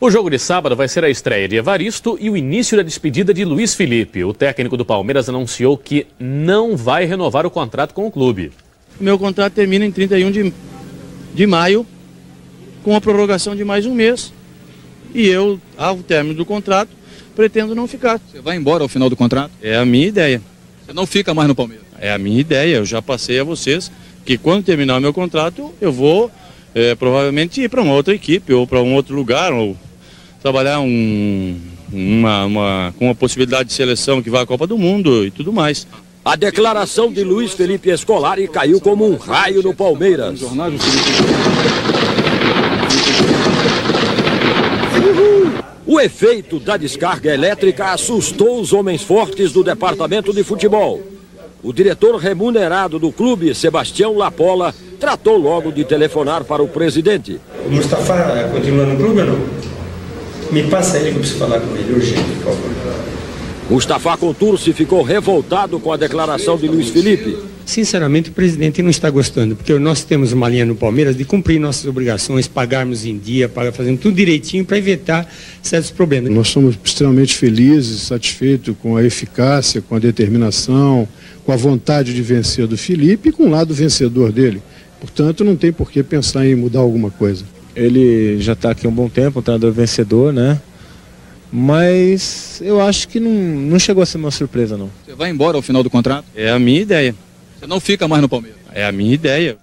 O jogo de sábado vai ser a estreia de Evaristo e o início da despedida de Luiz Felipe. O técnico do Palmeiras anunciou que não vai renovar o contrato com o clube. Meu contrato termina em 31 de, de maio, com a prorrogação de mais um mês. E eu, ao término do contrato, pretendo não ficar. Você vai embora ao final do contrato? É a minha ideia. Você não fica mais no Palmeiras? É a minha ideia. Eu já passei a vocês que quando terminar o meu contrato, eu vou é, provavelmente ir para uma outra equipe ou para um outro lugar, ou trabalhar um, uma, uma, com a possibilidade de seleção que vai à Copa do Mundo e tudo mais. A declaração de Luiz Felipe Escolari caiu como um raio no Palmeiras. O efeito da descarga elétrica assustou os homens fortes do departamento de futebol. O diretor remunerado do clube, Sebastião Lapola, tratou logo de telefonar para o presidente. O Mustafa continua no clube ou não? Me passa ele que eu preciso falar com ele, urgente, por favor. Mustafa Contursi ficou revoltado com a declaração de Luiz Felipe. Sinceramente, o presidente não está gostando, porque nós temos uma linha no Palmeiras de cumprir nossas obrigações, pagarmos em dia, pagar, fazendo tudo direitinho para evitar certos problemas. Nós somos extremamente felizes, satisfeitos com a eficácia, com a determinação, com a vontade de vencer do Felipe e com o lado vencedor dele. Portanto, não tem por que pensar em mudar alguma coisa. Ele já está aqui há um bom tempo, um treinador vencedor, né? Mas eu acho que não, não chegou a ser uma surpresa, não. Você vai embora ao final do contrato? É a minha ideia. Você não fica mais no Palmeiras? É a minha ideia.